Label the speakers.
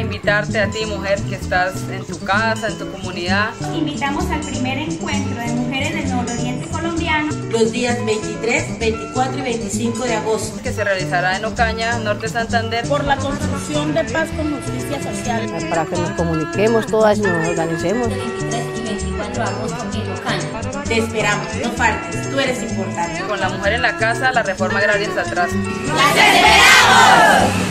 Speaker 1: invitarte a ti, mujer, que estás en tu casa, en tu comunidad.
Speaker 2: Invitamos al primer encuentro de mujeres del nororiente colombiano
Speaker 3: los días 23, 24 y 25 de agosto.
Speaker 1: Que se realizará en Ocaña, Norte Santander.
Speaker 4: Por la construcción de paz con justicia social.
Speaker 5: Para que nos comuniquemos todas y nos organicemos.
Speaker 6: 23 y 24 de agosto en Ocaña.
Speaker 3: Te esperamos, no faltes, tú eres importante.
Speaker 1: Con la mujer en la casa, la reforma agraria está atrás.
Speaker 2: ¡Las esperamos!